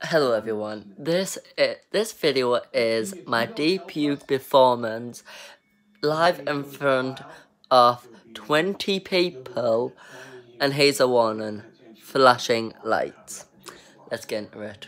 Hello everyone, this this video is my debut performance live in front of 20 people and Hazel Warren flashing lights. Let's get into it.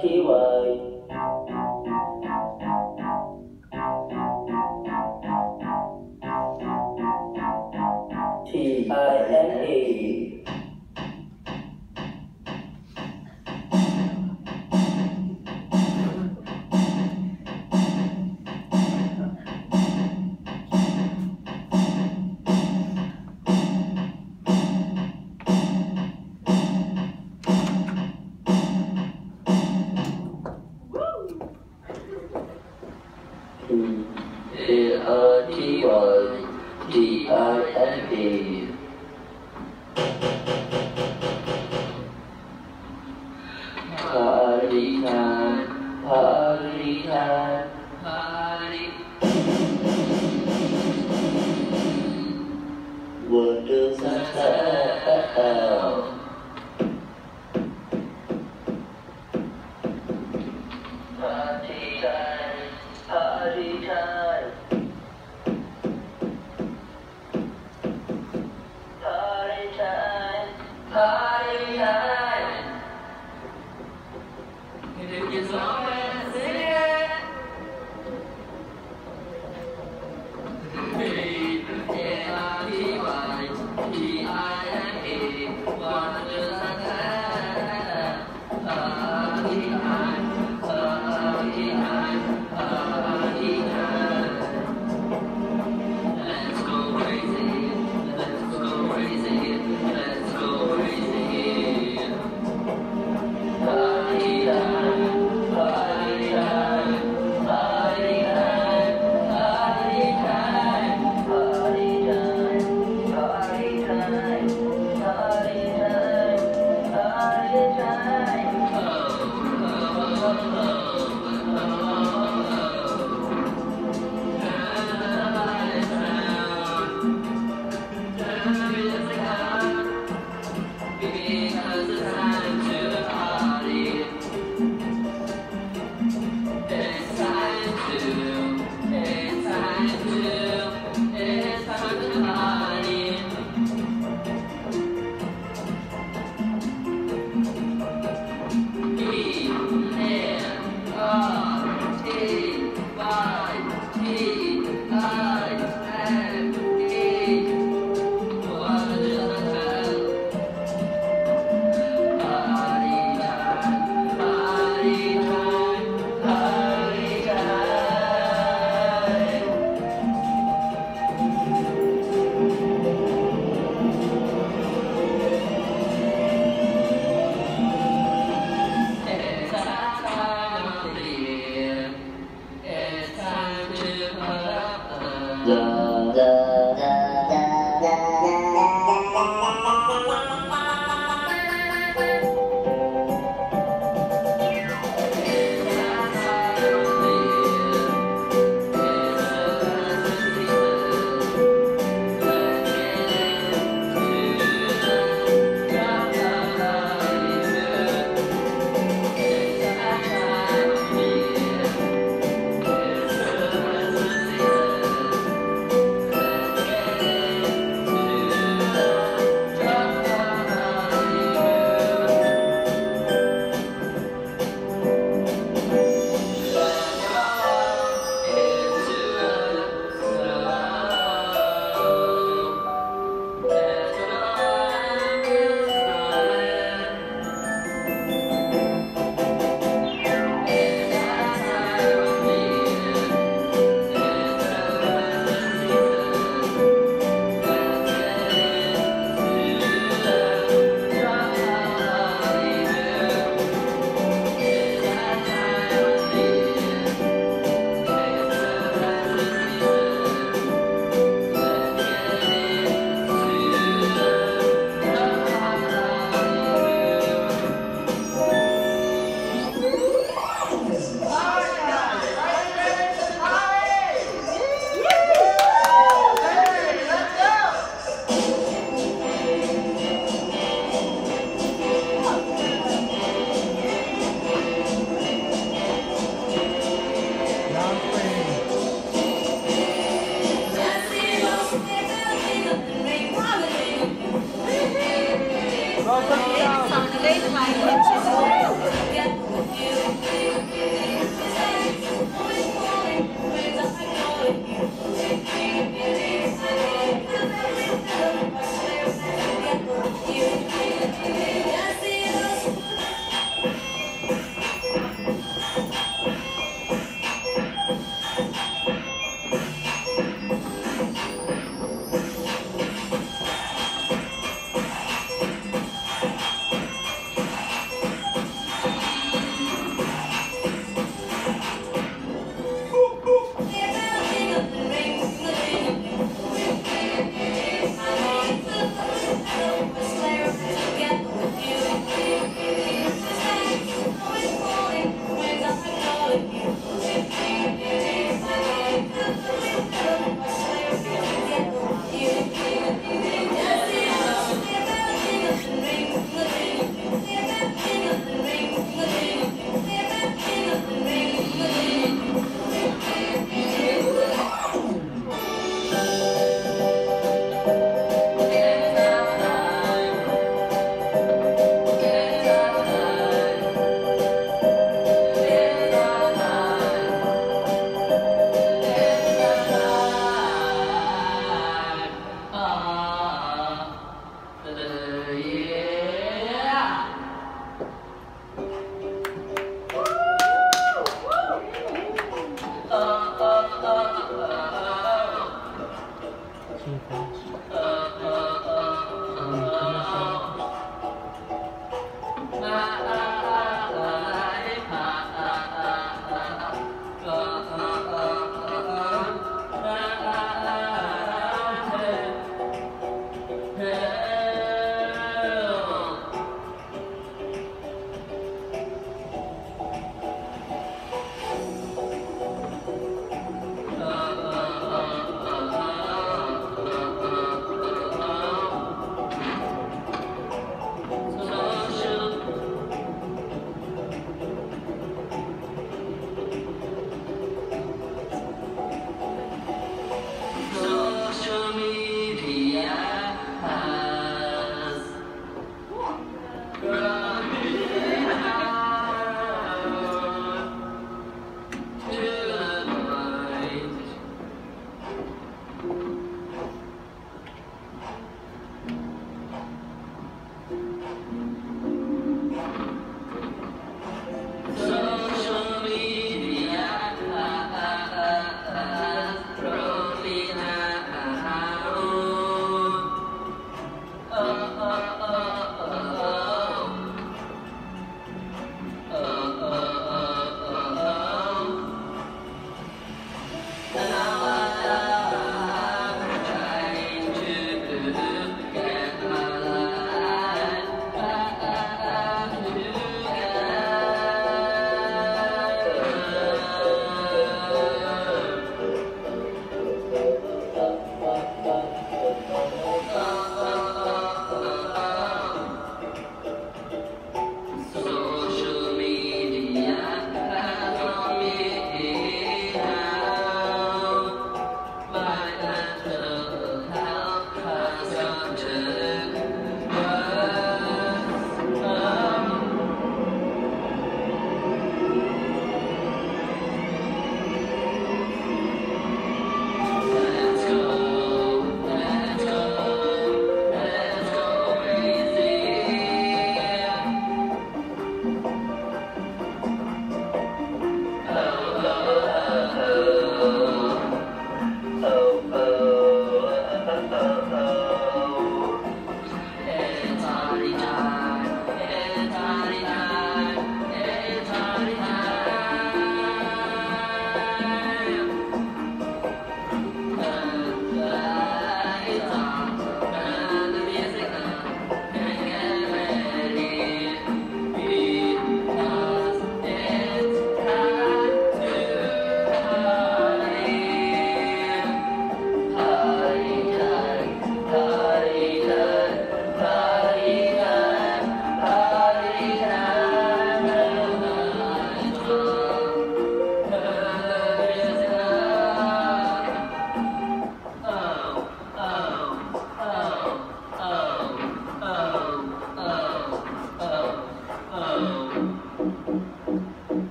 A P party time. If it gets on, the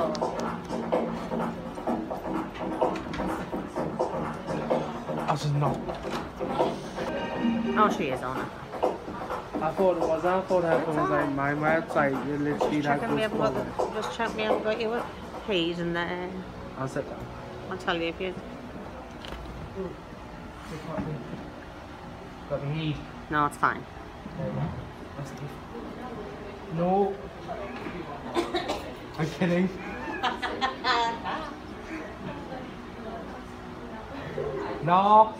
I was not. Oh, she is on. I thought it was. I thought it was on my website. You literally just like me the, Just check me out what you were. Peas and the. Uh, I'll sit down. I'll tell you if you. Got me need. No, it's fine. No. I'm kidding. No. I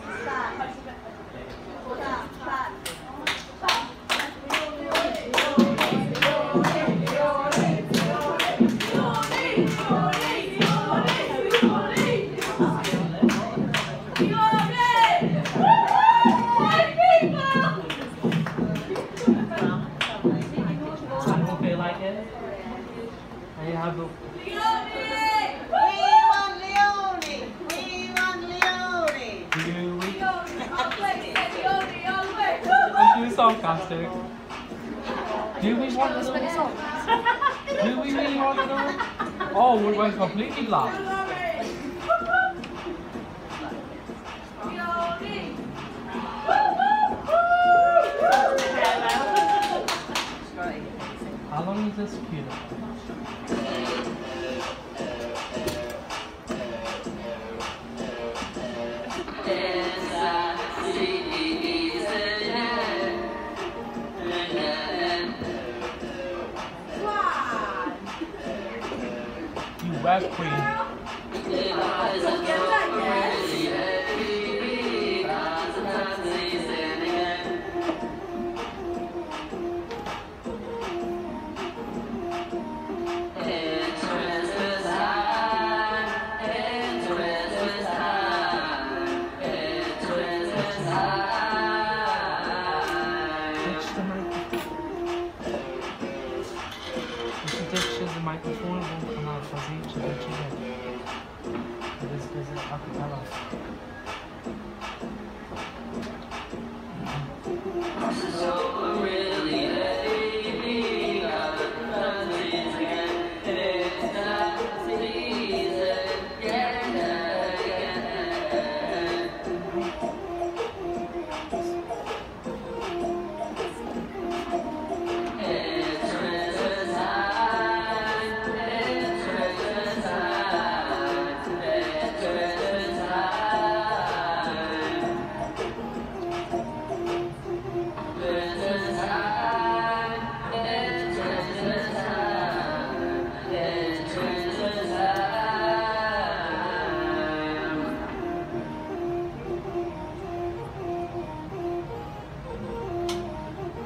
Oh, we went completely blank. How long is this funeral? Web queen.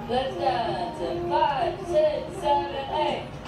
Let's dance five, six, seven, eight.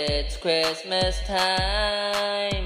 It's Christmas time.